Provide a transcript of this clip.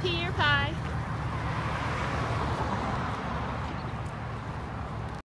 Peter pie.